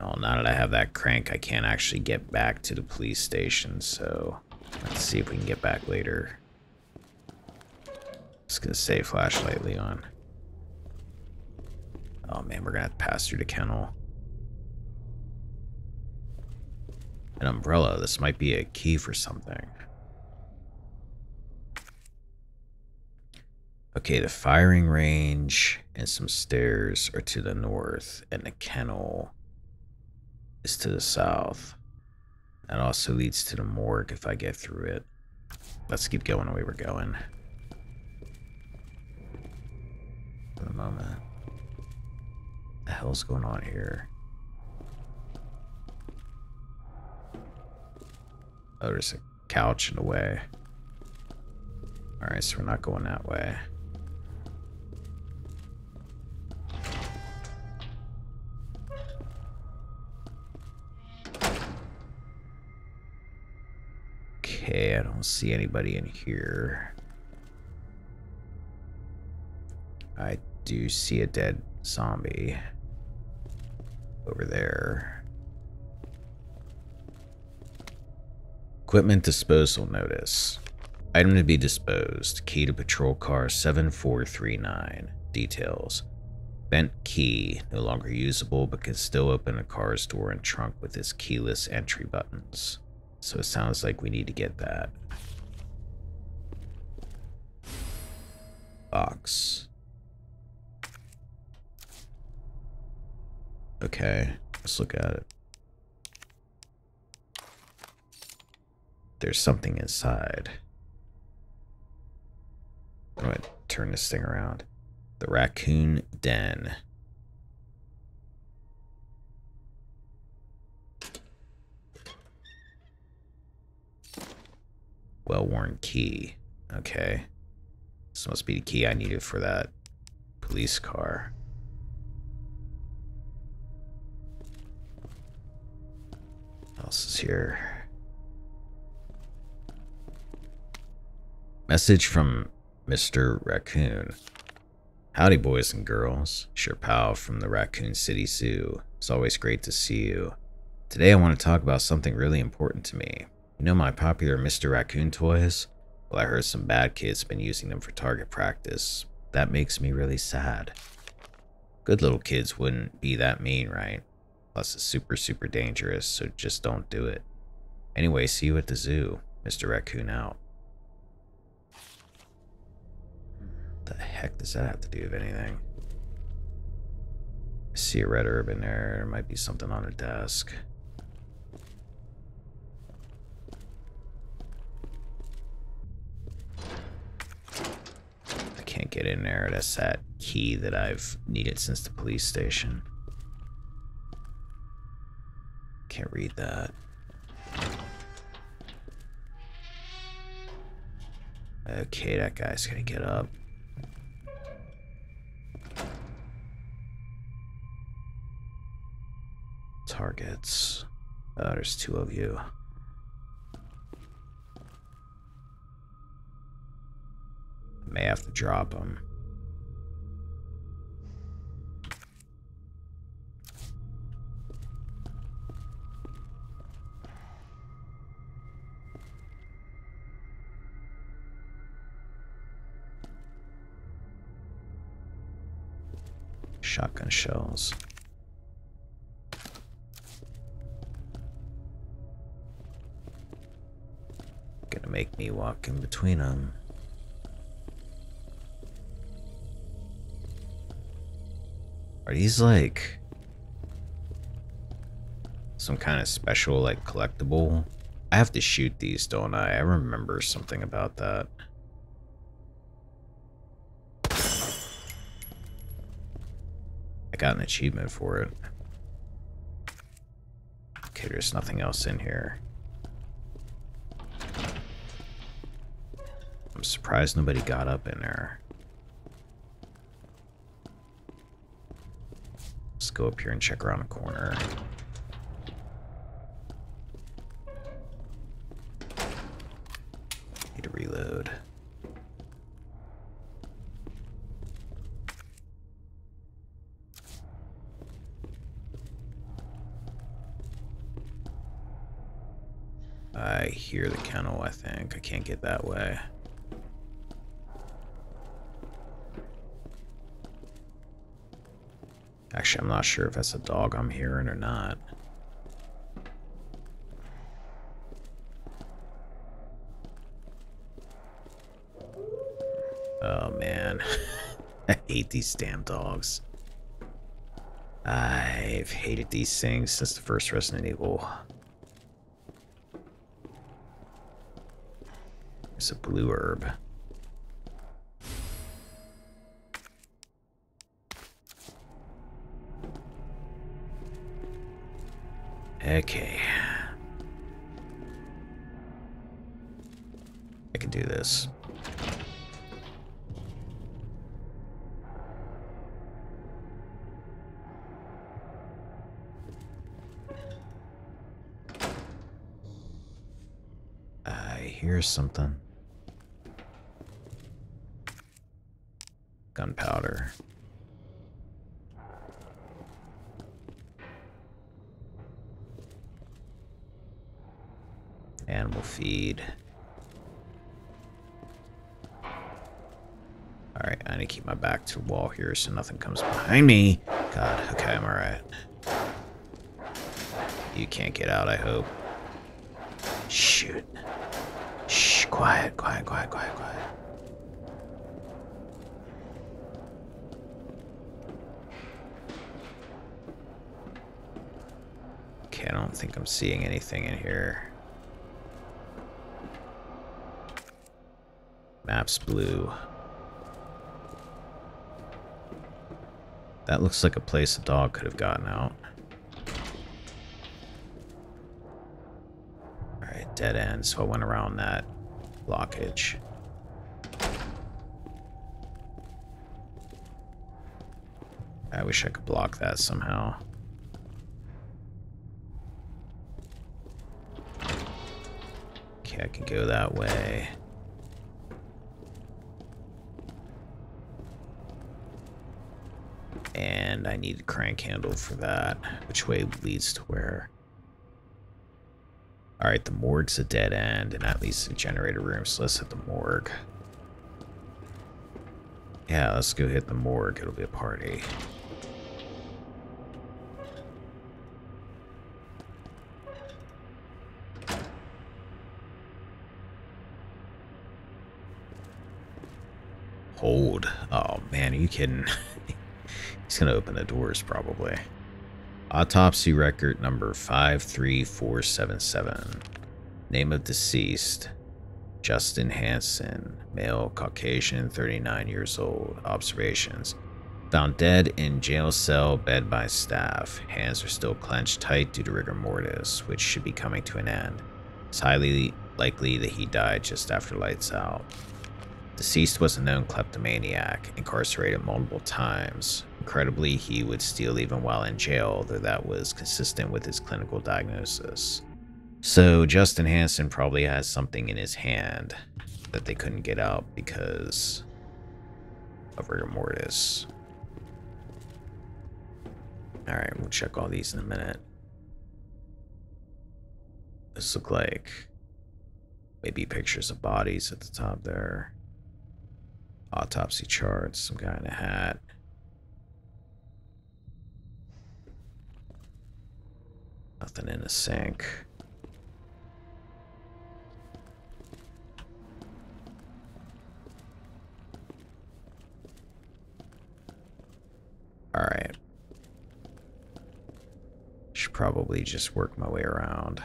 Oh, now that I have that crank, I can't actually get back to the police station, so let's see if we can get back later. Just gonna say flashlight, Leon. Oh man, we're gonna have to pass through the kennel. An umbrella, this might be a key for something. Okay, the firing range and some stairs are to the north, and the kennel is to the south. That also leads to the morgue if I get through it. Let's keep going the way we're going. For the moment. The hell's going on here? Oh, there's a couch in the way. Alright, so we're not going that way. Okay, I don't see anybody in here. I do see a dead zombie over there. Equipment disposal notice. Item to be disposed. Key to patrol car 7439. Details. Bent key, no longer usable, but can still open a car's door and trunk with its keyless entry buttons. So it sounds like we need to get that. Box. Okay, let's look at it. There's something inside. I'm gonna turn this thing around. The raccoon den. Well-worn key. Okay. This must be the key I needed for that police car. What else is here? Message from Mr. Raccoon. Howdy, boys and girls. Sure pal from the Raccoon City Zoo. It's always great to see you. Today I want to talk about something really important to me. You know my popular Mr. Raccoon toys? Well, I heard some bad kids been using them for target practice. That makes me really sad. Good little kids wouldn't be that mean, right? Plus, it's super, super dangerous, so just don't do it. Anyway, see you at the zoo. Mr. Raccoon out. What the heck does that have to do with anything? I see a red herb in there. There might be something on a desk. Can't get in there. That's that key that I've needed since the police station. Can't read that. Okay, that guy's gonna get up. Targets. Oh, there's two of you. May have to drop them. Shotgun shells. Gonna make me walk in between them. Are these like some kind of special like collectible? I have to shoot these, don't I? I remember something about that. I got an achievement for it. Okay, there's nothing else in here. I'm surprised nobody got up in there. go up here and check around the corner. Need to reload. I hear the kennel, I think. I can't get that way. Actually, I'm not sure if that's a dog I'm hearing or not. Oh, man. I hate these damn dogs. I've hated these things since the first Resident Evil. There's a blue herb. Okay. I can do this. I hear something. Gunpowder. Animal feed. Alright, I need to keep my back to the wall here so nothing comes behind me. God, okay, I'm alright. You can't get out, I hope. Shoot. Shh, quiet, quiet, quiet, quiet, quiet. Okay, I don't think I'm seeing anything in here. Map's blue. That looks like a place a dog could have gotten out. Alright, dead end, so I went around that blockage. I wish I could block that somehow. Okay, I can go that way. And I need a crank handle for that. Which way leads to where? Alright, the morgue's a dead end, and that leads to the generator room, so let's hit the morgue. Yeah, let's go hit the morgue. It'll be a party. Hold. Oh, man, are you kidding? Going to open the doors, probably. Autopsy record number 53477. Name of deceased. Justin Hansen, male, Caucasian, 39 years old. Observations. Found dead in jail cell, bed by staff. Hands are still clenched tight due to rigor mortis, which should be coming to an end. It's highly likely that he died just after lights out. Deceased was a known kleptomaniac, incarcerated multiple times. Incredibly, he would steal even while in jail, though that was consistent with his clinical diagnosis. So Justin Hansen probably has something in his hand that they couldn't get out because of rigor mortis. Alright, we'll check all these in a minute. This look like maybe pictures of bodies at the top there. Autopsy charts, some guy in a hat. Nothing in a sink. Alright. Should probably just work my way around.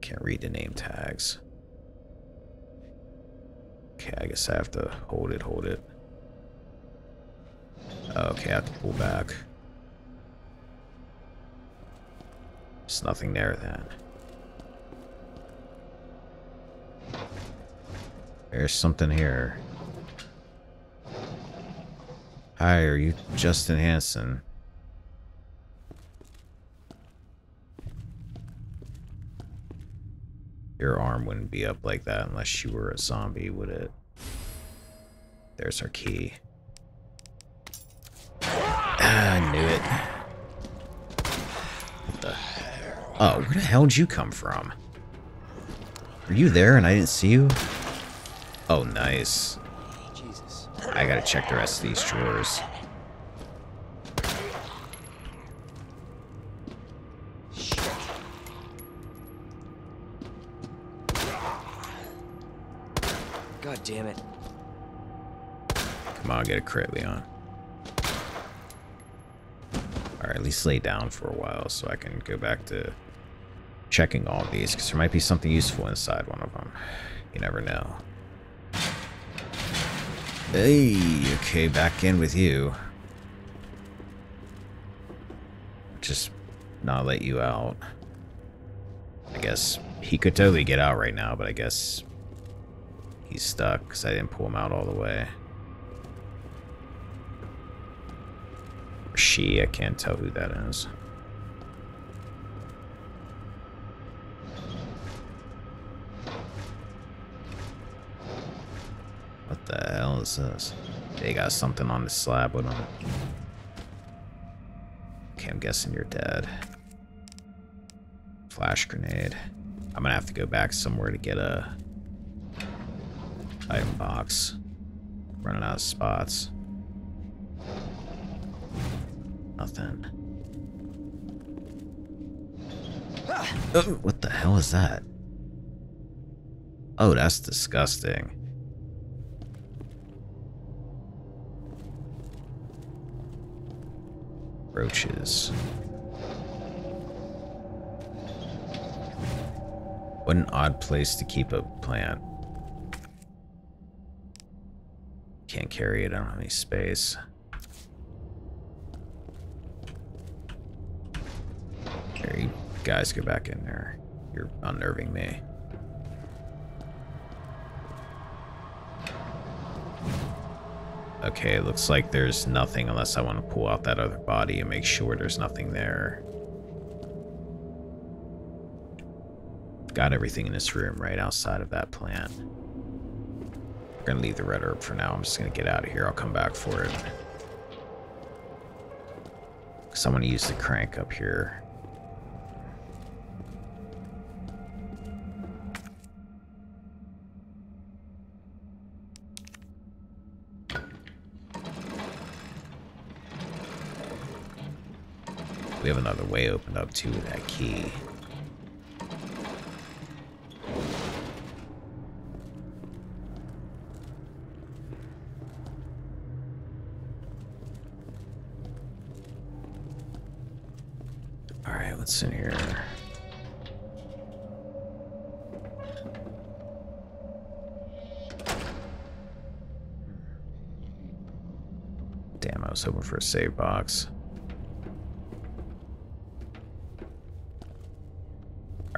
Can't read the name tags. Okay, I guess I have to hold it, hold it. Okay, I have to pull back. There's nothing there then. There's something here. Hi, are you Justin Hansen? Your arm wouldn't be up like that unless you were a zombie, would it? There's our key. Ah, I knew it. Oh, where the hell did you come from? Are you there and I didn't see you? Oh, nice. Jesus. I gotta check the rest of these drawers. God damn it. Come on, get a crit, Leon. Alright, at least lay down for a while so I can go back to checking all these, because there might be something useful inside one of them. You never know. Hey, okay, back in with you. Just not let you out. I guess he could totally get out right now, but I guess he's stuck because I didn't pull him out all the way. She, I can't tell who that is. The hell is this? They got something on the slab with them. Um, okay, I'm guessing you're dead. Flash grenade. I'm gonna have to go back somewhere to get a item box. Running out of spots. Nothing. Oh, what the hell is that? Oh, that's disgusting. Roaches. What an odd place to keep a plant. Can't carry it, I don't have any space. You guys go back in there. You're unnerving me. Okay, looks like there's nothing unless I want to pull out that other body and make sure there's nothing there. Got everything in this room right outside of that plant. We're gonna leave the red herb for now. I'm just gonna get out of here. I'll come back for it. Someone to use the crank up here. We have another way opened up too with that key. Alright, what's in here? Damn, I was hoping for a save box.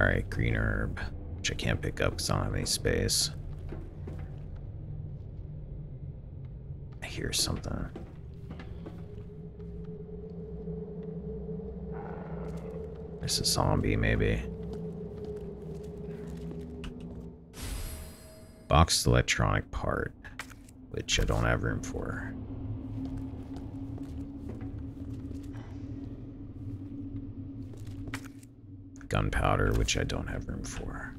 Alright, green herb, which I can't pick up because I don't have any space. I hear something. There's a zombie, maybe. Boxed electronic part, which I don't have room for. Gunpowder, which I don't have room for.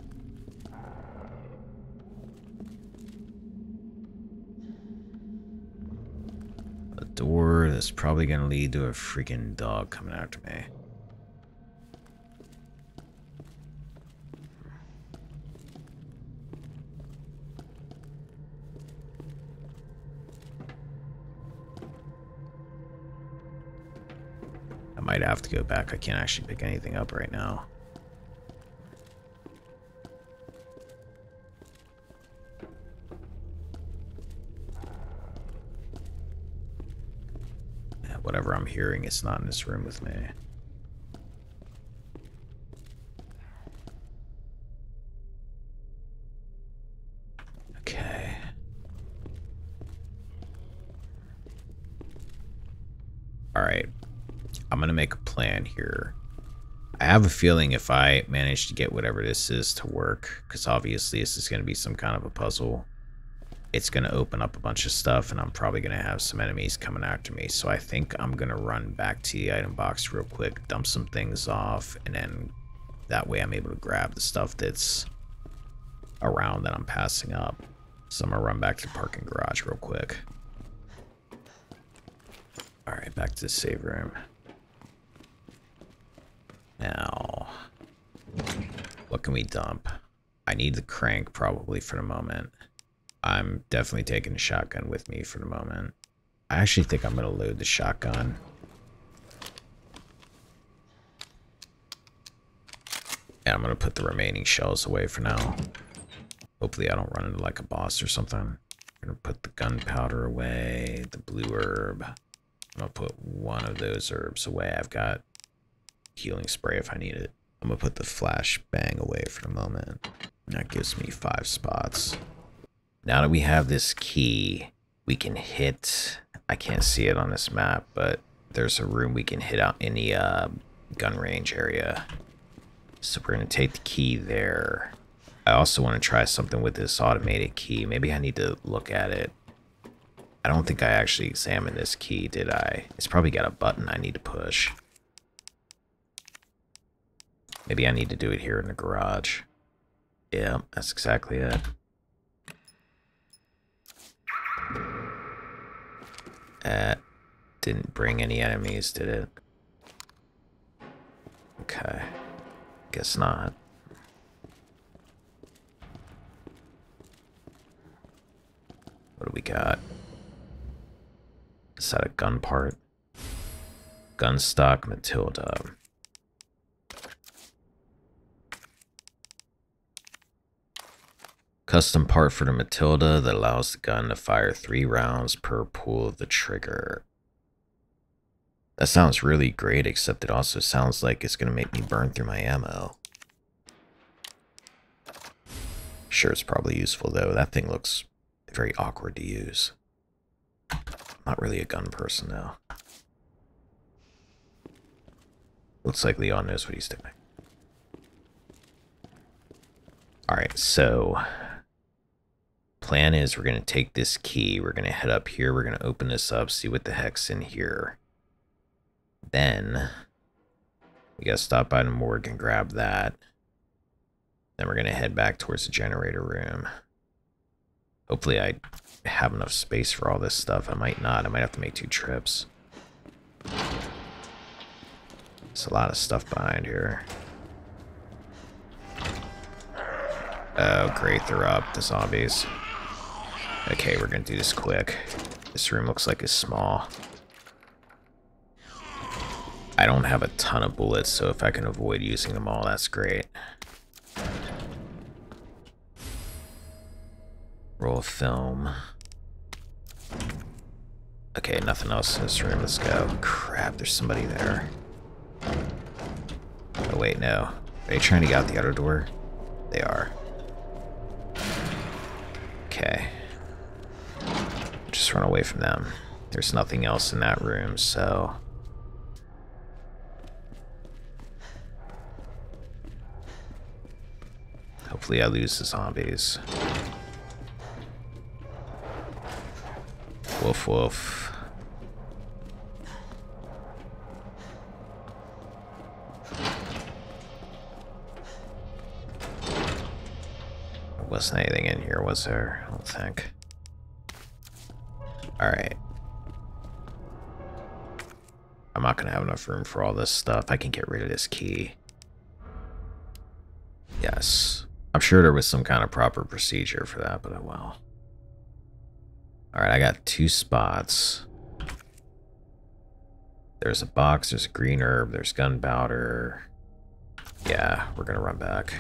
A door that's probably going to lead to a freaking dog coming after me. I might have to go back. I can't actually pick anything up right now. Hearing, it's not in this room with me. Okay. Alright. I'm going to make a plan here. I have a feeling if I manage to get whatever this is to work, because obviously this is going to be some kind of a puzzle, it's going to open up a bunch of stuff and I'm probably going to have some enemies coming after me. So I think I'm going to run back to the item box real quick, dump some things off, and then that way I'm able to grab the stuff that's around that I'm passing up. So I'm gonna run back to the parking garage real quick. Alright, back to the save room. Now, what can we dump? I need the crank probably for the moment. I'm definitely taking the shotgun with me for the moment. I actually think I'm going to load the shotgun. And I'm going to put the remaining shells away for now. Hopefully I don't run into like a boss or something. I'm going to put the gunpowder away, the blue herb. I'm going to put one of those herbs away. I've got healing spray if I need it. I'm going to put the flash bang away for the moment. That gives me five spots. Now that we have this key, we can hit, I can't see it on this map, but there's a room we can hit out in the uh, gun range area. So we're going to take the key there. I also want to try something with this automated key. Maybe I need to look at it. I don't think I actually examined this key, did I? It's probably got a button I need to push. Maybe I need to do it here in the garage. Yeah, that's exactly it. That didn't bring any enemies, did it? Okay. Guess not. What do we got? Is that a gun part? Gunstock Matilda. Custom part for the Matilda that allows the gun to fire three rounds per pull of the trigger. That sounds really great, except it also sounds like it's going to make me burn through my ammo. Sure, it's probably useful though. That thing looks very awkward to use. Not really a gun person though. Looks like Leon knows what he's doing. Alright, so plan is we're going to take this key, we're going to head up here, we're going to open this up, see what the heck's in here. Then, we got to stop by the morgue and grab that. Then we're going to head back towards the generator room. Hopefully I have enough space for all this stuff. I might not. I might have to make two trips. There's a lot of stuff behind here. Oh, great. They're up, the zombies. Okay, we're gonna do this quick. This room looks like it's small. I don't have a ton of bullets, so if I can avoid using them all, that's great. Roll film. Okay, nothing else in this room. Let's go. Crap, there's somebody there. Oh, wait, no. Are they trying to get out the other door? They are. Just run away from them. There's nothing else in that room, so... Hopefully I lose the zombies. Woof woof. There wasn't anything in here, was there? I don't think. Alright. I'm not gonna have enough room for all this stuff. I can get rid of this key. Yes. I'm sure there was some kind of proper procedure for that, but oh well. Alright, I got two spots. There's a box, there's a green herb, there's gunpowder. Yeah, we're gonna run back.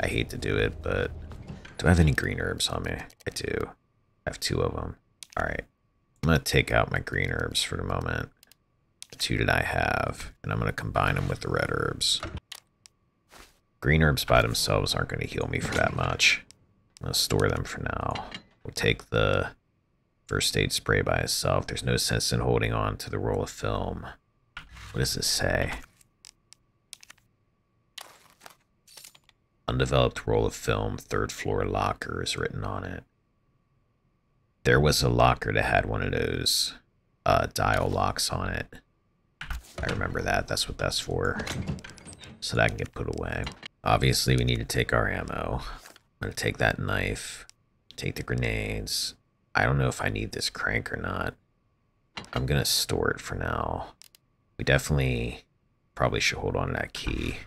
I hate to do it, but do I have any green herbs on me? I do. I have two of them. Alright. I'm going to take out my green herbs for the moment. The two that I have. And I'm going to combine them with the red herbs. Green herbs by themselves aren't going to heal me for that much. I'm going to store them for now. We'll take the first aid spray by itself. There's no sense in holding on to the roll of film. What does this say? Undeveloped roll of film, third floor locker is written on it there was a locker that had one of those uh, dial locks on it. I remember that. That's what that's for. So that can get put away. Obviously, we need to take our ammo. I'm gonna take that knife, take the grenades. I don't know if I need this crank or not. I'm gonna store it for now. We definitely probably should hold on to that key.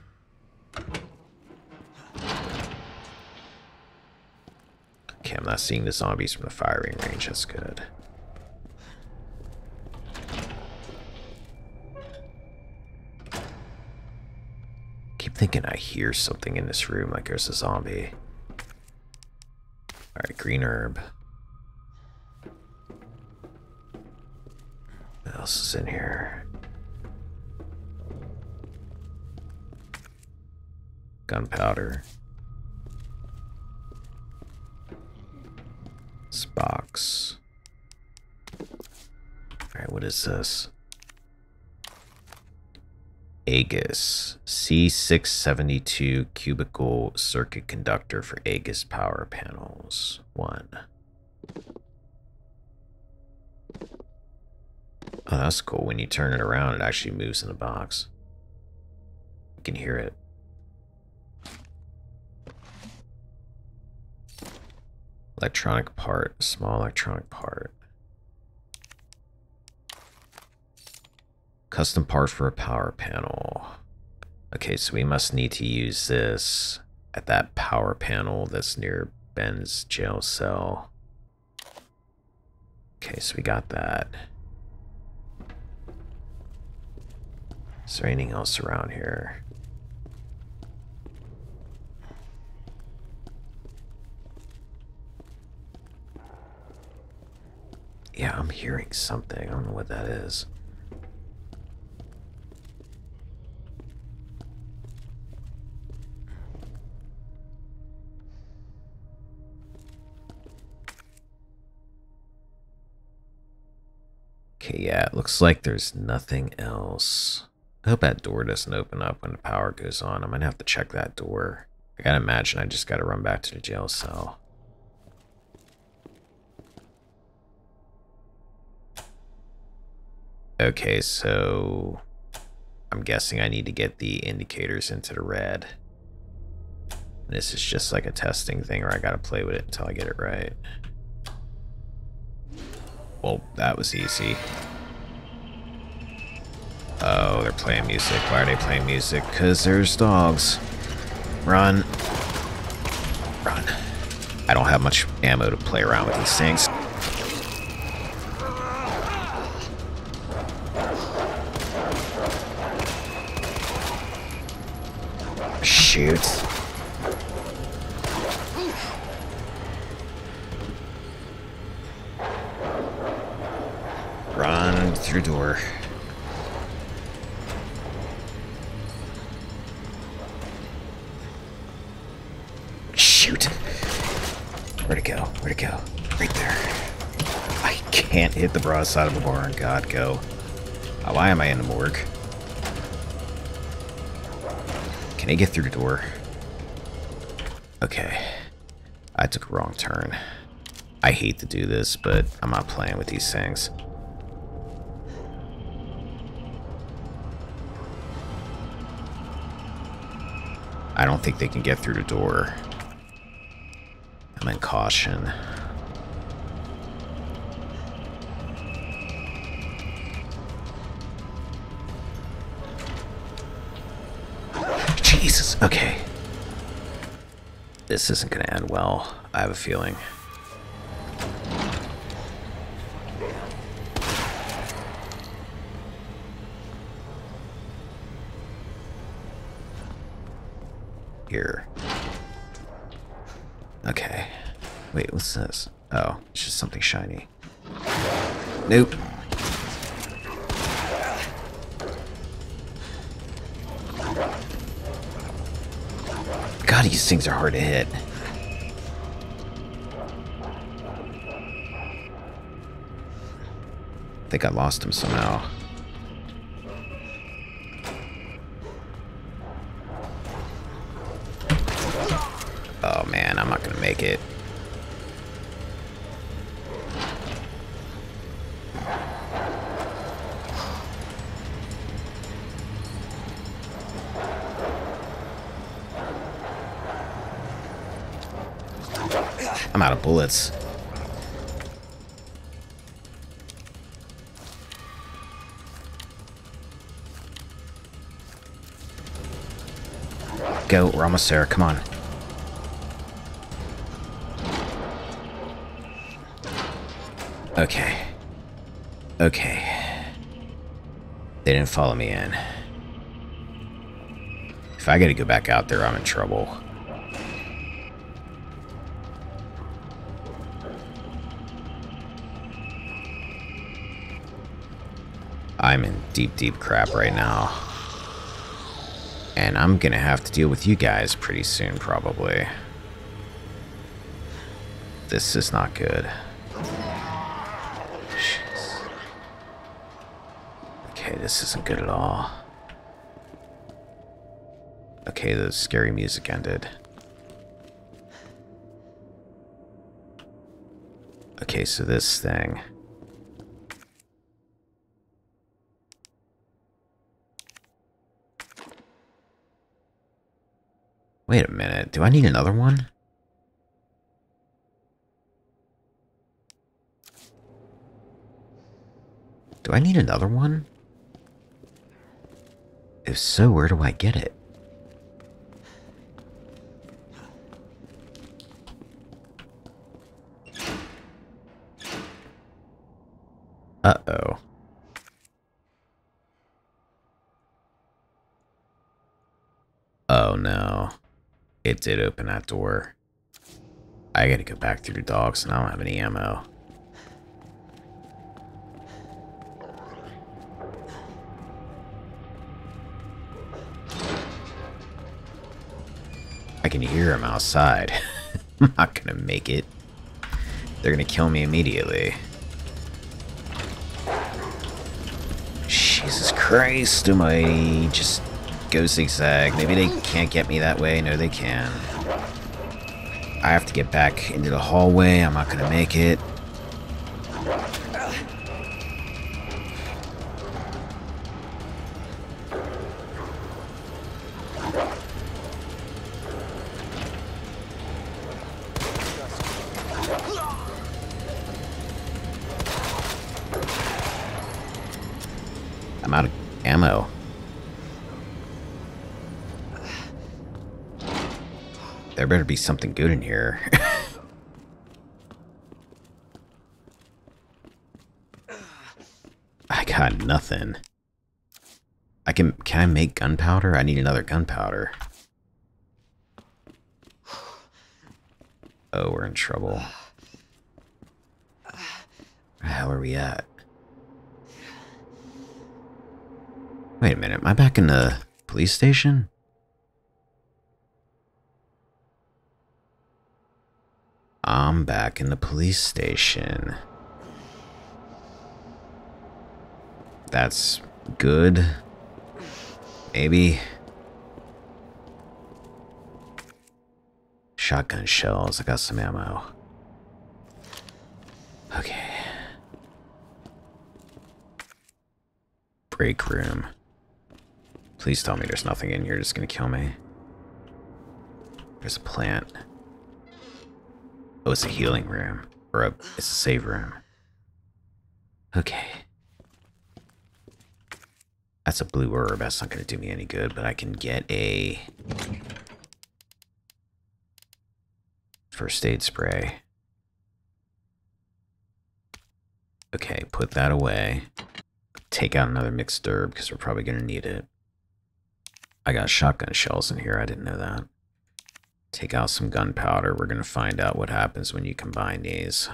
Okay, I'm not seeing the zombies from the firing range. That's good. Keep thinking I hear something in this room, like there's a zombie. Alright, green herb. What else is in here? Gunpowder. This box. Alright, what is this? Aegis C672 cubicle circuit conductor for Aegis power panels. One. Oh, that's cool. When you turn it around, it actually moves in the box. You can hear it. Electronic part, small electronic part. Custom part for a power panel. Okay, so we must need to use this at that power panel that's near Ben's jail cell. Okay, so we got that. Is there anything else around here? Yeah, I'm hearing something. I don't know what that is. Okay, yeah, it looks like there's nothing else. I hope that door doesn't open up when the power goes on. I'm gonna have to check that door. I gotta imagine I just gotta run back to the jail cell. Okay, so I'm guessing I need to get the indicators into the red. This is just like a testing thing, or I gotta play with it until I get it right. Well, that was easy. Oh, they're playing music. Why are they playing music? Because there's dogs. Run. Run. I don't have much ammo to play around with these things. Shoot. Run through door. Shoot. Where'd it go? Where'd it go? Right there. I can't hit the broadside of a barn. God, go. Why am I in the morgue? Can I get through the door? Okay. I took a wrong turn. I hate to do this, but I'm not playing with these things. I don't think they can get through the door. I'm in caution. This isn't gonna end well, I have a feeling. Here. Okay. Wait, what's this? Oh, it's just something shiny. Nope. God, these things are hard to hit. I think I lost him somehow. Bullets. Go, we're almost there, come on. Okay. Okay. They didn't follow me in. If I gotta go back out there, I'm in trouble. Deep, deep crap right now. And I'm gonna have to deal with you guys pretty soon, probably. This is not good. Jeez. Okay, this isn't good at all. Okay, the scary music ended. Okay, so this thing. Wait a minute, do I need another one? Do I need another one? If so, where do I get it? Uh-oh. Oh no. It did open that door. I gotta go back through the dogs and I don't have any ammo. I can hear them outside. I'm not gonna make it. They're gonna kill me immediately. Jesus Christ almighty. Just go zigzag. Maybe they can't get me that way. No, they can. I have to get back into the hallway. I'm not gonna make it. Something good in here. I got nothing. I can can I make gunpowder? I need another gunpowder. Oh, we're in trouble. Hell are we at? Wait a minute, am I back in the police station? I'm back in the police station. That's good. Maybe. Shotgun shells. I got some ammo. Okay. Break room. Please tell me there's nothing in here just gonna kill me. There's a plant. Oh, it's a healing room. Or a, it's a save room. Okay. That's a blue herb. That's not going to do me any good, but I can get a first aid spray. Okay, put that away. Take out another mixed herb because we're probably going to need it. I got shotgun shells in here. I didn't know that. Take out some gunpowder. We're going to find out what happens when you combine these.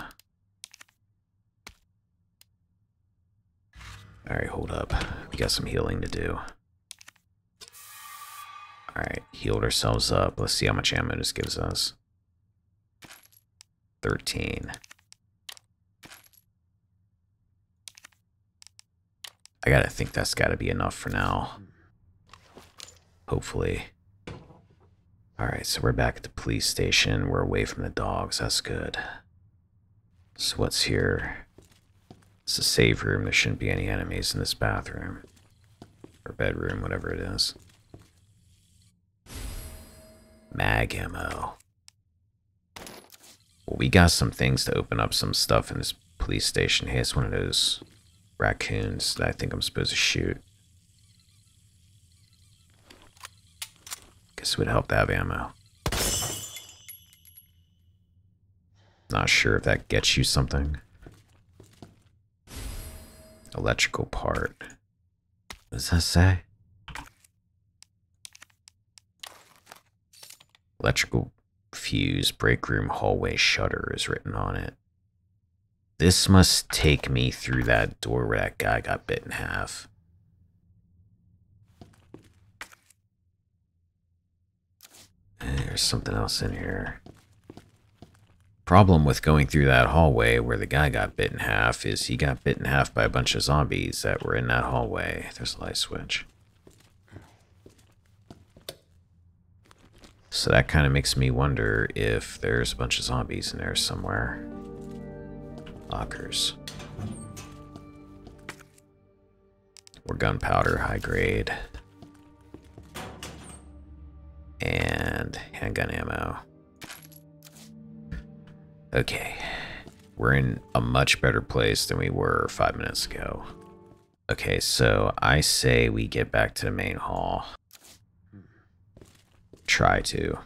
Alright, hold up. We got some healing to do. Alright, healed ourselves up. Let's see how much ammo this gives us. 13. I gotta think that's gotta be enough for now. Hopefully. Alright, so we're back at the police station. We're away from the dogs. That's good. So what's here? It's a save room. There shouldn't be any enemies in this bathroom. Or bedroom, whatever it is. Mag ammo. Well, we got some things to open up some stuff in this police station. Hey, it's one of those raccoons that I think I'm supposed to shoot. It would help to have ammo. Not sure if that gets you something. Electrical part. What does that say? Electrical fuse, break room, hallway shutter is written on it. This must take me through that door where that guy got bit in half. Eh, there's something else in here. Problem with going through that hallway where the guy got bit in half is he got bit in half by a bunch of zombies that were in that hallway. There's a light switch. So that kind of makes me wonder if there's a bunch of zombies in there somewhere. Lockers. Or gunpowder, high grade. And handgun ammo. Okay. We're in a much better place than we were five minutes ago. Okay, so I say we get back to the main hall. Try to.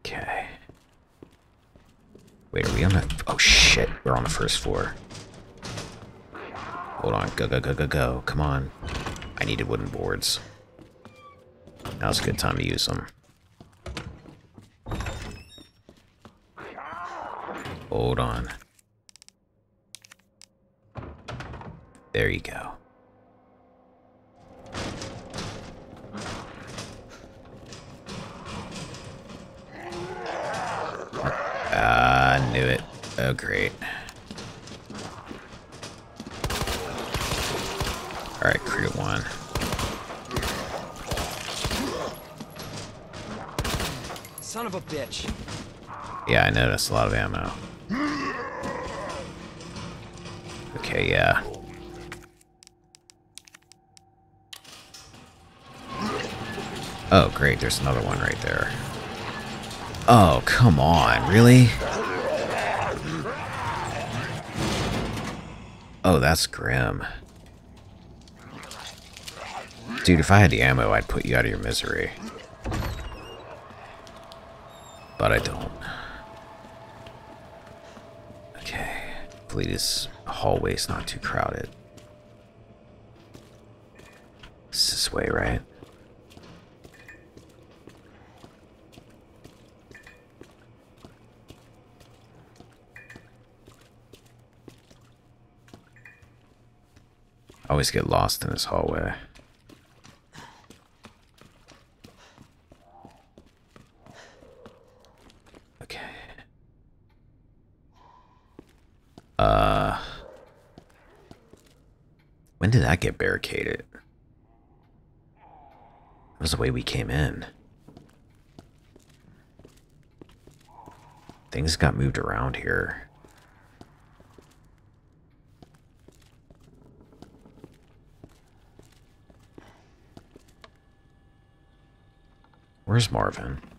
Okay. Wait, are we on the... Oh, shit. We're on the first floor. Hold on. Go, go, go, go, go. Come on. I needed wooden boards. Now's a good time to use them. Hold on. There you go. Ah, I knew it. Oh, great. Alright, one. Son of a bitch. Yeah, I noticed a lot of ammo. Okay, yeah. Oh, great, there's another one right there. Oh, come on, really? Oh, that's grim. Dude, if I had the ammo, I'd put you out of your misery. But I don't. Okay. Hopefully this hallway's not too crowded. It's this way, right? I always get lost in this hallway. Okay. Uh. When did that get barricaded? That was the way we came in. Things got moved around here. Where's Marvin? Marvin?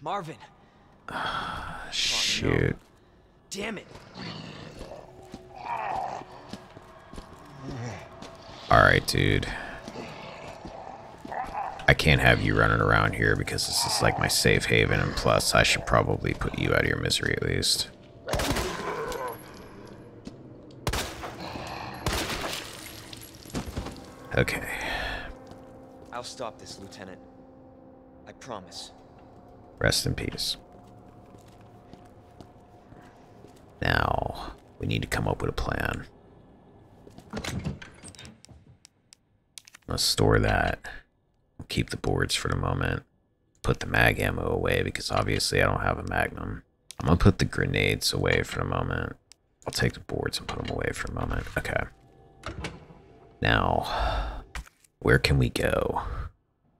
Marvin. Ah, Shoot. Damn it. Alright, dude. I can't have you running around here because this is like my safe haven, and plus, I should probably put you out of your misery at least. Okay. I'll stop this, Lieutenant. I promise. Rest in peace. Now, we need to come up with a plan. Let's store that. Keep the boards for the moment. Put the mag ammo away because obviously I don't have a magnum. I'm gonna put the grenades away for a moment. I'll take the boards and put them away for a moment. Okay. Now, where can we go?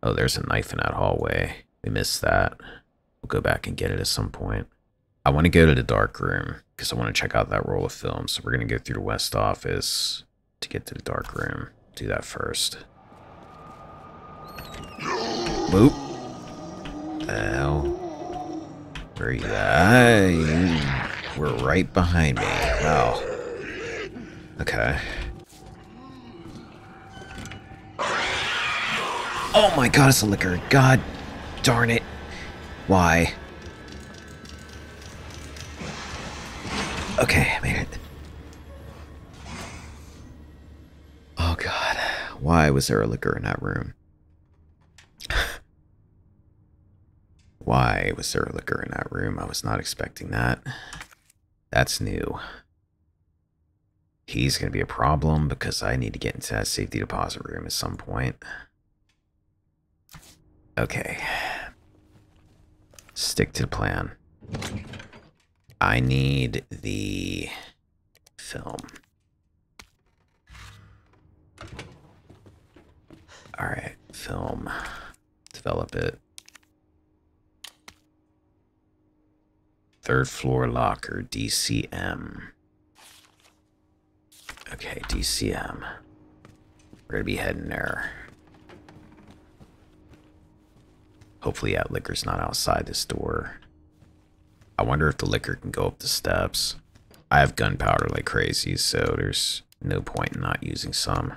Oh, there's a knife in that hallway. We missed that. We'll go back and get it at some point. I want to go to the dark room because I want to check out that roll of film. So we're going to go through the west office to get to the dark room. Do that first. Boop. The? Where are you at? You were right behind me. Wow. Okay. Oh my god, it's a Licker. God darn it. Why? Okay, I made it. Oh god. Why was there a Licker in that room? Why was there a Licker in that room? I was not expecting that. That's new. He's going to be a problem because I need to get into that safety deposit room at some point. Okay. Stick to the plan. I need the film. Alright, film. Develop it. Third floor locker, DCM. Okay, DCM. We're gonna be heading there. Hopefully that Licker's not outside this door. I wonder if the Licker can go up the steps. I have gunpowder like crazy, so there's no point in not using some.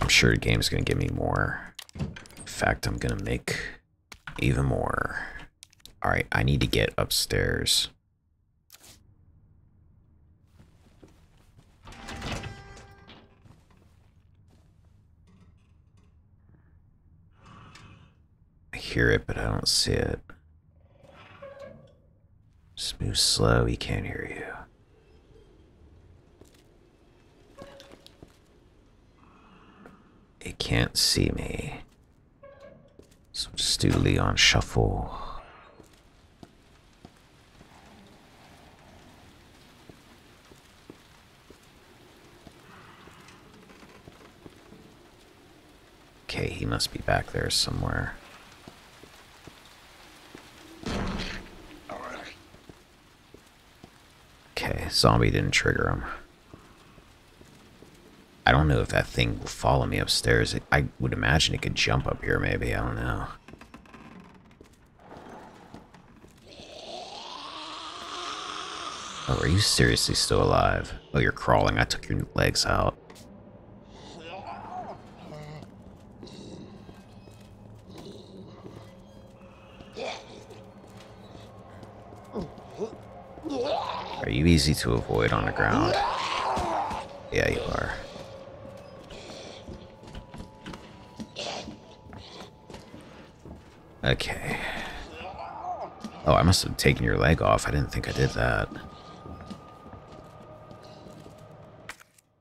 I'm sure the game's gonna give me more. In fact, I'm gonna make even more. Alright, I need to get upstairs. Hear it, but I don't see it. Just move slow, he can't hear you. He can't see me. So just do Leon Shuffle. Okay, he must be back there somewhere. Okay, zombie didn't trigger him. I don't know if that thing will follow me upstairs. I would imagine it could jump up here, maybe. I don't know. Oh, are you seriously still alive? Oh, you're crawling. I took your legs out. Easy to avoid on the ground? Yeah, you are. Okay. Oh, I must have taken your leg off. I didn't think I did that.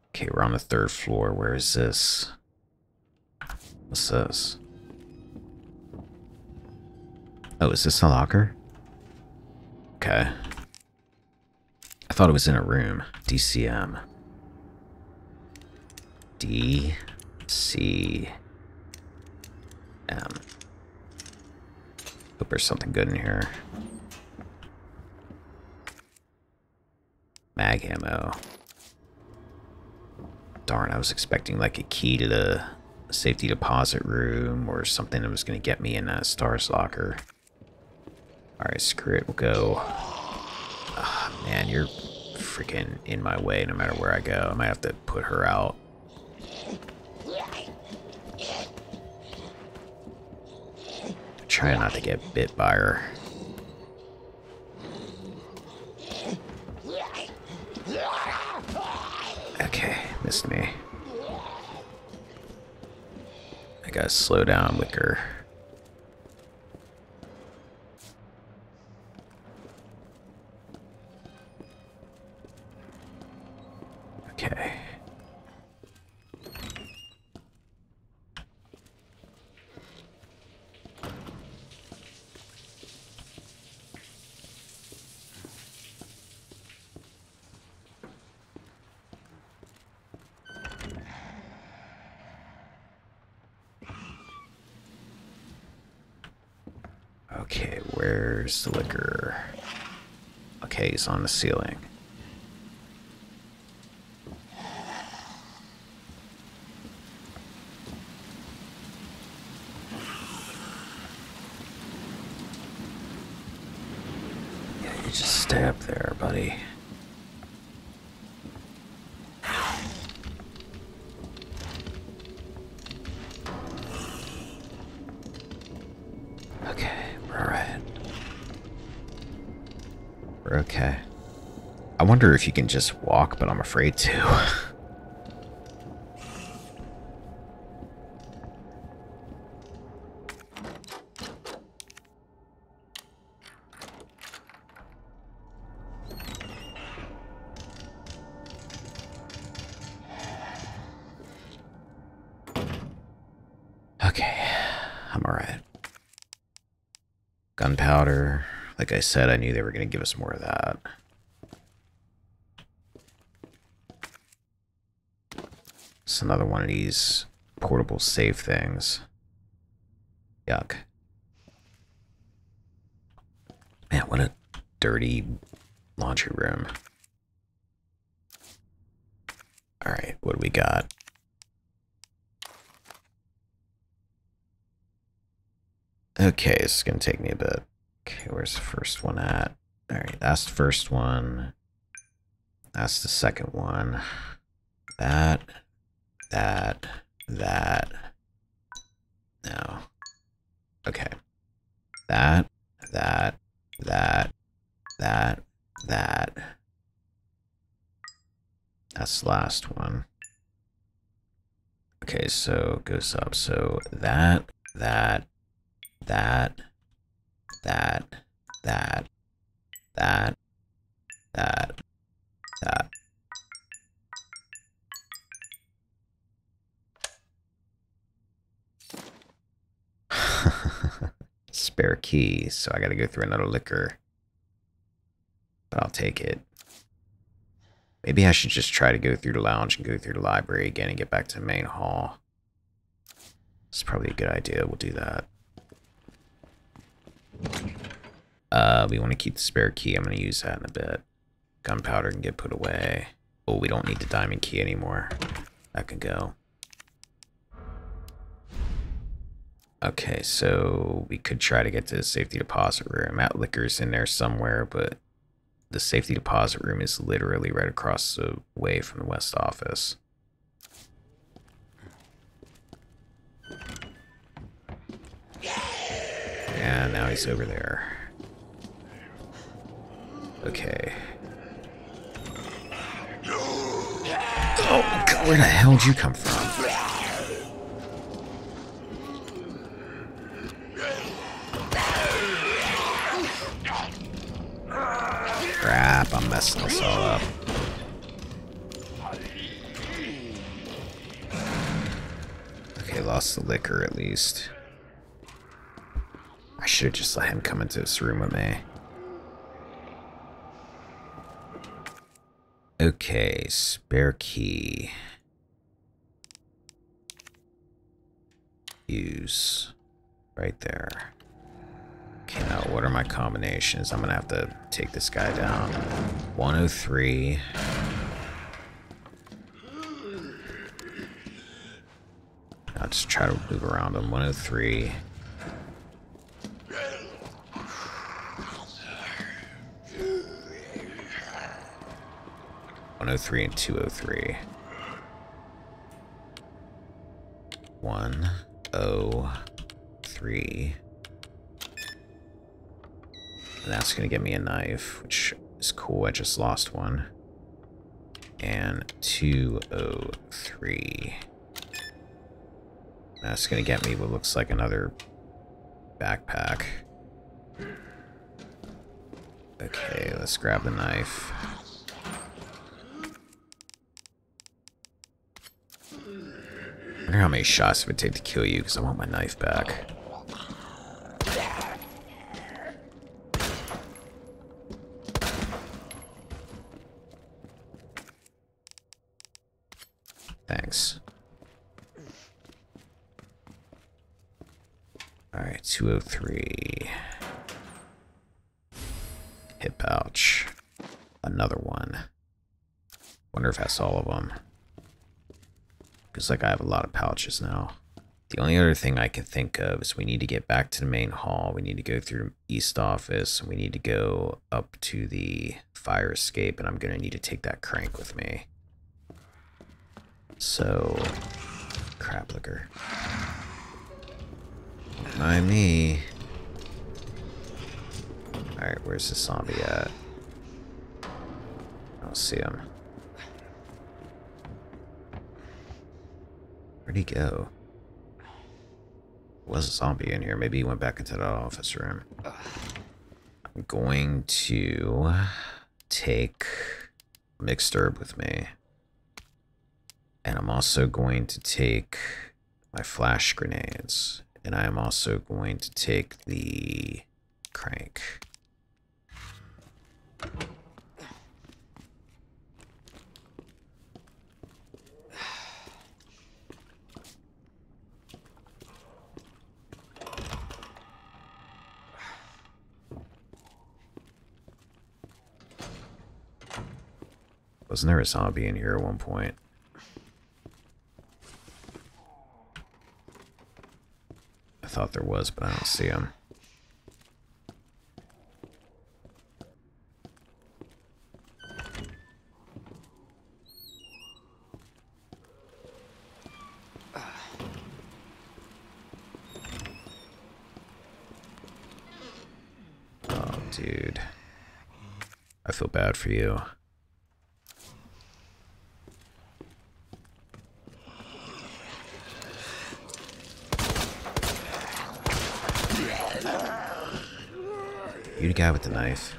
Okay, we're on the third floor. Where is this? What's this? Oh, is this a locker? Okay. Thought it was in a room. DCM. D C M. Hope there's something good in here. Mag ammo. Darn, I was expecting like a key to the safety deposit room or something that was going to get me in that STARS locker. Alright, screw it. We'll go. Oh, man, you're freaking in my way no matter where I go. I might have to put her out. Try not to get bit by her. Okay, missed me. I gotta slow down, Licker. Okay. Okay, where's the Licker? Okay, he's on the ceiling. Yeah, you just stay up there, buddy. Okay, we're alright. We're okay. I wonder if you can just walk, but I'm afraid to. okay, I'm alright. Gunpowder. Like I said, I knew they were going to give us more of that. It's another one of these portable safe things. Yuck. Man, what a dirty laundry room. Alright, what do we got? Okay, this is going to take me a bit. Okay, where's the first one at? Alright, that's the first one. That's the second one. That, that, that. No. Okay. That, that, that, that, that. The last one. Okay, so goes up. So that, that, that, that, that, that, that, that. Spare key, so I gotta go through another Licker. But I'll take it. Maybe I should just try to go through the lounge and go through the library again and get back to the main hall. It's probably a good idea. We'll do that. Uh, we want to keep the spare key. I'm going to use that in a bit. Gunpowder can get put away. Oh, we don't need the diamond key anymore. That can go. Okay, so we could try to get to the safety deposit room. That Licker's in there somewhere, but the safety deposit room is literally right across the way from the west office. And now he's over there. Okay. Oh, God, where the hell did you come from? Crap, I'm messing this all up. Okay, lost the Licker at least. I should have just let him come into this room with me. Okay, spare key. Use. Right there. Now what are my combinations? I'm gonna have to take this guy down. 103. I'll just try to move around him. 103. One oh three and two oh three. One oh three. And that's gonna get me a knife, which is cool. I just lost one. And 203. That's gonna get me what looks like another backpack. Okay, let's grab the knife. I wonder how many shots it would take to kill you, because I want my knife back. Thanks. Alright, 203. Hip pouch. Another one. Wonder if that's all of them. Looks like I have a lot of pouches now. The only other thing I can think of is we need to get back to the main hall. We need to go through the east office. We need to go up to the fire escape. And I'm going to need to take that crank with me. So, crap Licker. Don't me. Alright, where's the zombie at? I don't see him. Where'd he go? was a zombie in here. Maybe he went back into the office room. I'm going to take mixed herb with me. And I'm also going to take my flash grenades. And I am also going to take the crank. Wasn't there a zombie in here at one point? Thought there was, but I don't see him. Oh, dude. I feel bad for you. Guy with the knife.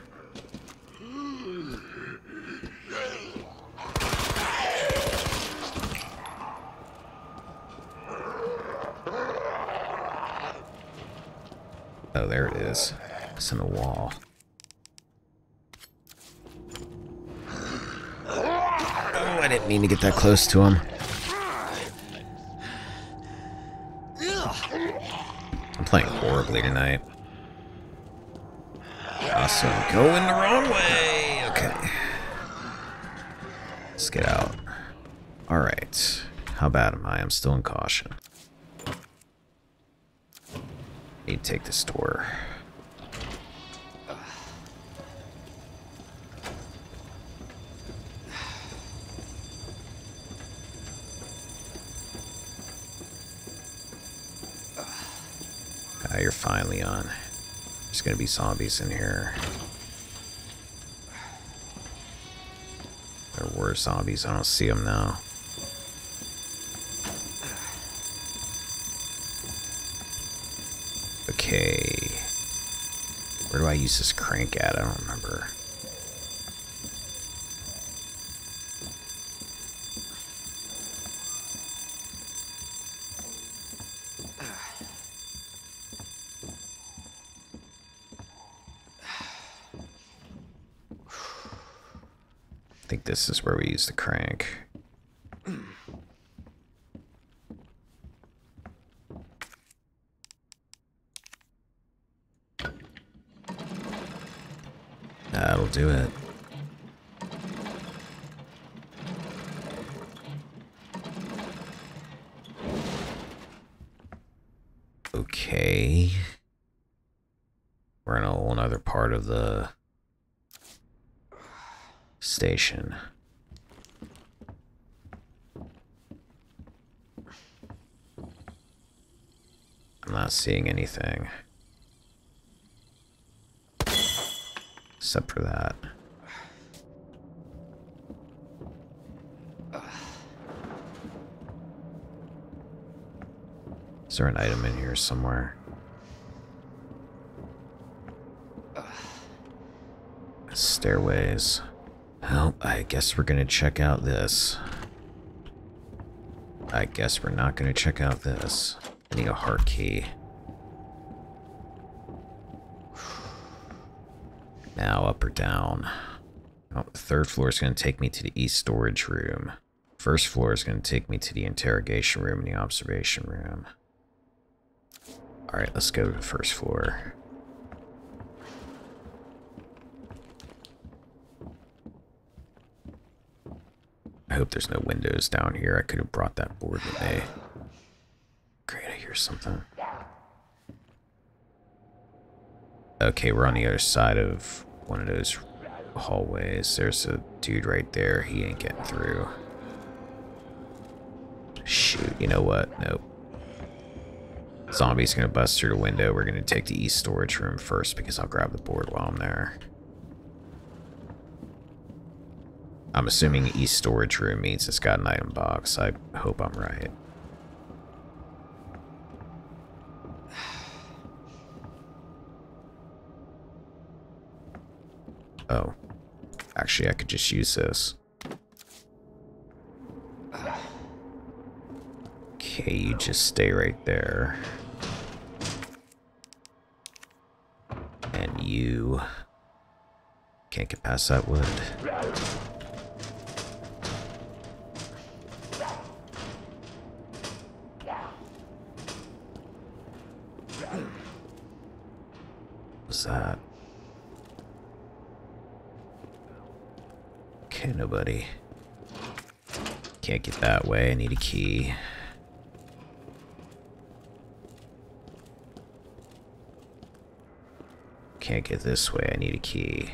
Oh, there it is. It's in the wall. Oh, I didn't mean to get that close to him. I'm playing horribly tonight. Awesome. Going the wrong way. Okay. Let's get out. Alright. How bad am I? I'm still in caution. Need to take this door. There's gonna be zombies in here. There were zombies. I don't see them now. Okay. Where do I use this crank at? I don't remember. This is where we use the crank. That'll do it. Okay. We're in a whole nother part of the station. I'm not seeing anything. Except for that. Is there an item in here somewhere? Stairways. Well, I guess we're gonna check out this. I guess we're not gonna check out this. I need a heart key. down. Oh, third floor is going to take me to the east storage room. First floor is going to take me to the interrogation room and the observation room. Alright, let's go to the first floor. I hope there's no windows down here. I could have brought that board with me. Great, I hear something. Okay, we're on the other side of one of those hallways. There's a dude right there. He ain't getting through. Shoot, you know what? Nope. Zombie's gonna bust through the window. We're gonna take the east storage room first because I'll grab the board while I'm there. I'm assuming east storage room means it's got an item box. I hope I'm right. Oh. Actually, I could just use this. Okay, you just stay right there. And you can't get past that wood. What's that? Okay, nobody. Can't get that way. I need a key. Can't get this way. I need a key.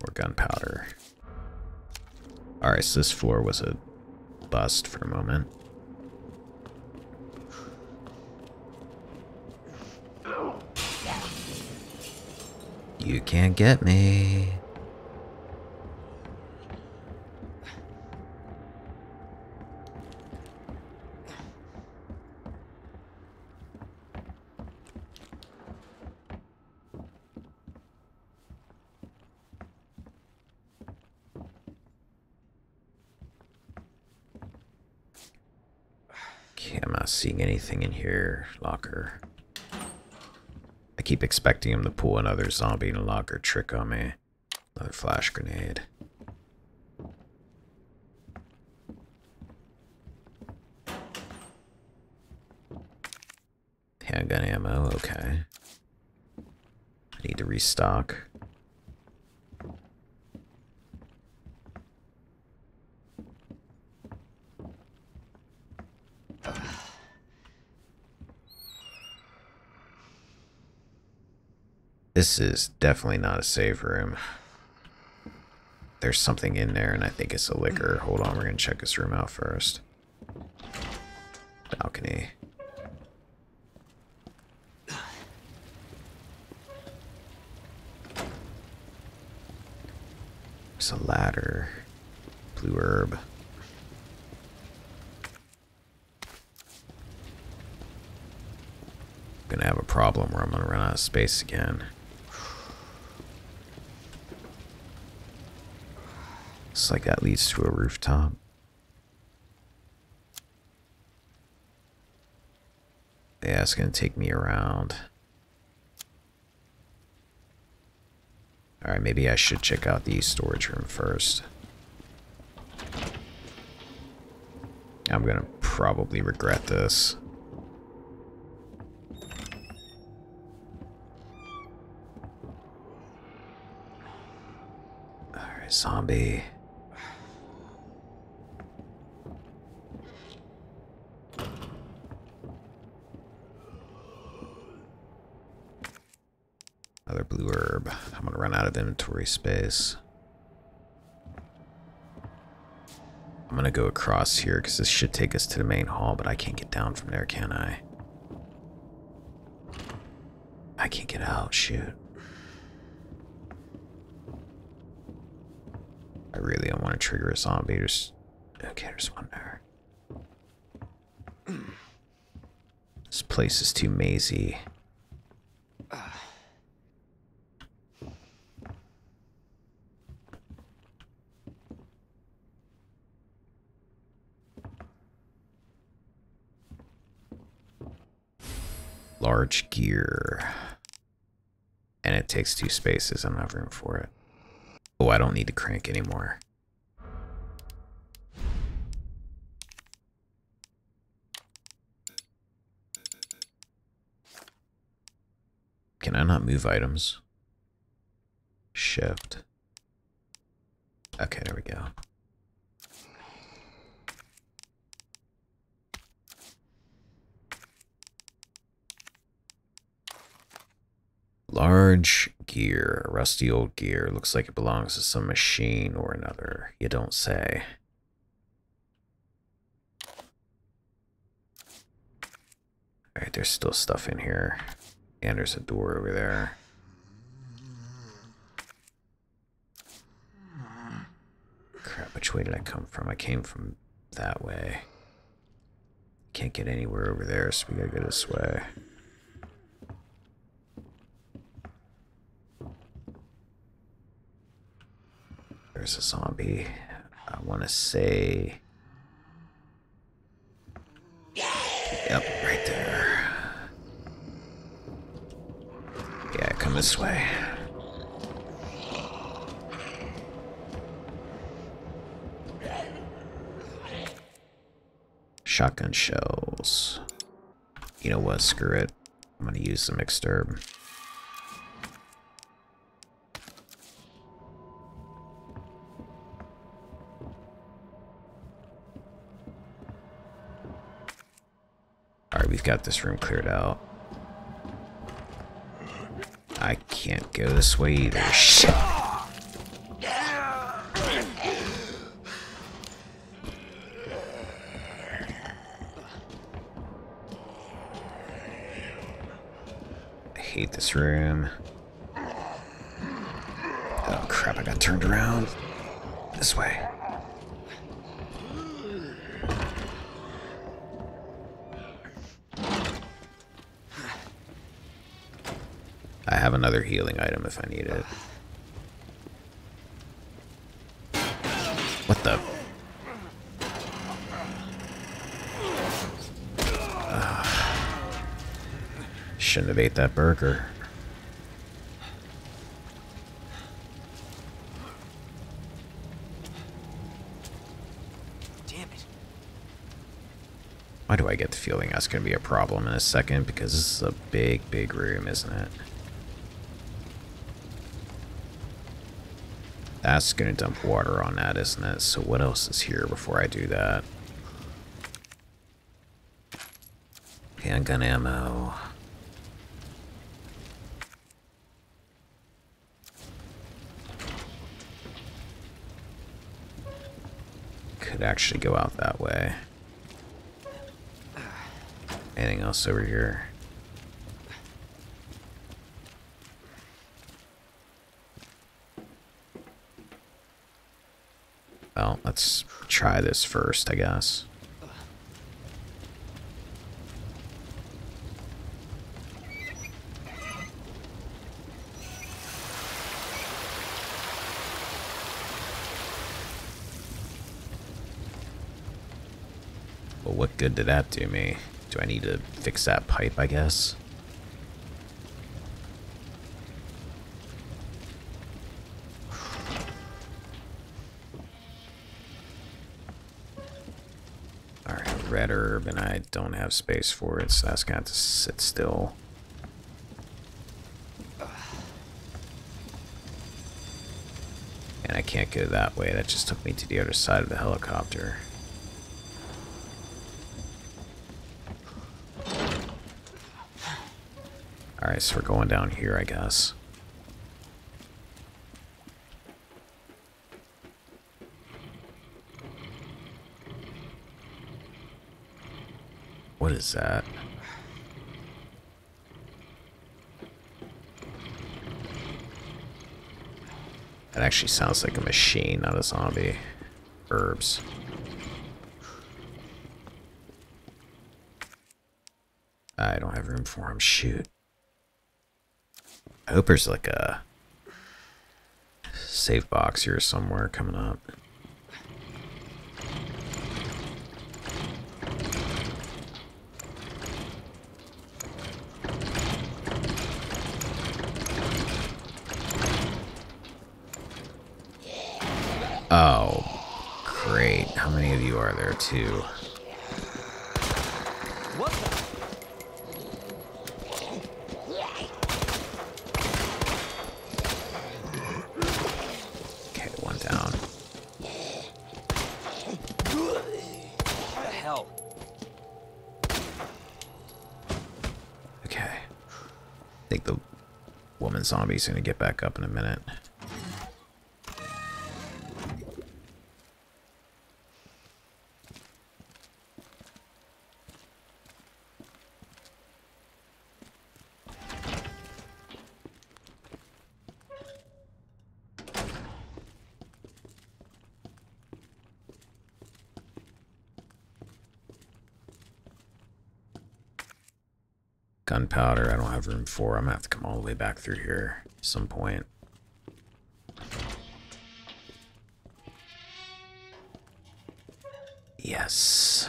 More gunpowder. Alright, so this floor was a bust for a moment. You can't get me. Okay, I'm not seeing anything in here. Locker. Keep expecting him to pull another zombie in a locker trick on me. Another flash grenade. Handgun ammo, okay. I need to restock. This is definitely not a safe room. There's something in there, and I think it's a Licker. Hold on, we're gonna check this room out first. Balcony. There's a ladder. Blue herb. Gonna have a problem where I'm gonna run out of space again. It's like that leads to a rooftop. Yeah, it's gonna take me around. Alright, maybe I should check out the storage room first. I'm gonna probably regret this. Alright, zombie. Another blue herb. I'm gonna run out of inventory space. I'm gonna go across here because this should take us to the main hall, but I can't get down from there, can I? I can't get out, shoot. I really don't want to trigger a zombie. There's... Okay, there's one there. This place is too mazy. Large gear. And it takes two spaces. I'm not room for it. Oh, I don't need to crank anymore. can I not move items? Shift. Okay, there we go. Large gear, rusty old gear. Looks like it belongs to some machine or another. You don't say. Alright, there's still stuff in here. And there's a door over there. Crap, which way did I come from? I came from that way. Can't get anywhere over there, so we gotta go this way. There's a zombie. I want to say... Yep, right there. Yeah, come this way. Shotgun shells. You know what? Screw it. I'm gonna use some exturb. We've got this room cleared out. I can't go this way either. Shit! I hate this room. Oh crap, I got turned around. This way. I have another healing item if I need it. What the? Ugh. Shouldn't have ate that burger. Damn it. Why do I get the feeling that's going to be a problem in a second? Because this is a big, big room, isn't it? That's to dump water on that, isn't it? So what else is here before I do that? Handgun ammo. Could actually go out that way. Anything else over here? Well, let's try this first, I guess. Well, what good did that do me? Do I need to fix that pipe, I guess? Have space for it, so that's gonna have to sit still. And I can't go that way, that just took me to the other side of the helicopter. Alright, so we're going down here, I guess. What is that? That actually sounds like a machine, not a zombie. Herbs. I don't have room for him. Shoot. I hope there's like a safe box here somewhere coming up. too. Okay, one down. Hell. Okay. I think the woman zombie's gonna get back up in a minute. Gunpowder, I don't have room for. I'm gonna have to come all the way back through here at some point. Yes.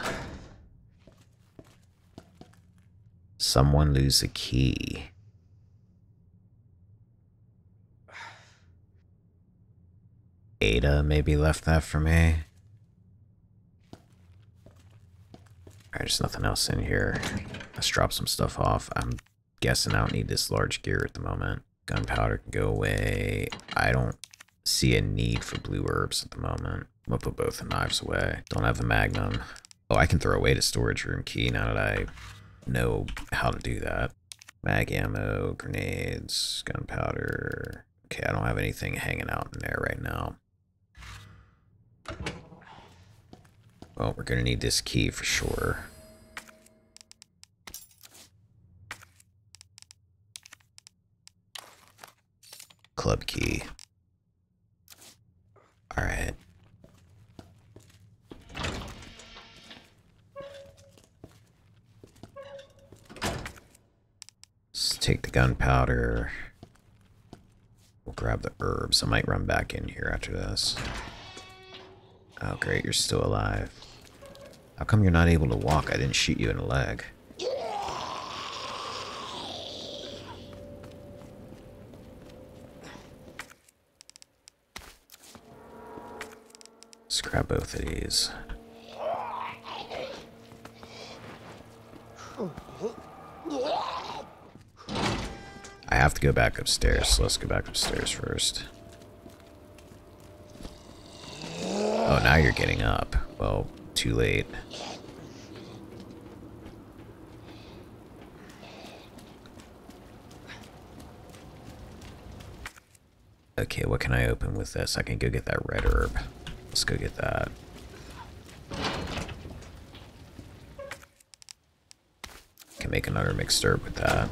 Someone lose a key. Ada maybe left that for me. Alright, there's nothing else in here. Let's drop some stuff off. I'm guessing I don't need this large gear at the moment. Gunpowder can go away. I don't see a need for blue herbs at the moment. We'll put both the knives away. Don't have the magnum. Oh, I can throw away the storage room key now that I know how to do that. Mag ammo, grenades, gunpowder. Okay, I don't have anything hanging out in there right now. Well, we're gonna need this key for sure. Club key. Alright. Let's take the gunpowder. We'll grab the herbs. I might run back in here after this. Oh, great, you're still alive. How come you're not able to walk? I didn't shoot you in the leg. Grab both of these. I have to go back upstairs, so let's go back upstairs first. Oh, now you're getting up. Well, too late. Okay, what can I open with this? I can go get that red herb. Let's go get that. Can make another mixed herb with that.